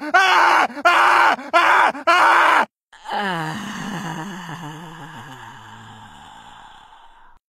Ah! ah, ah, ah. ah. ah.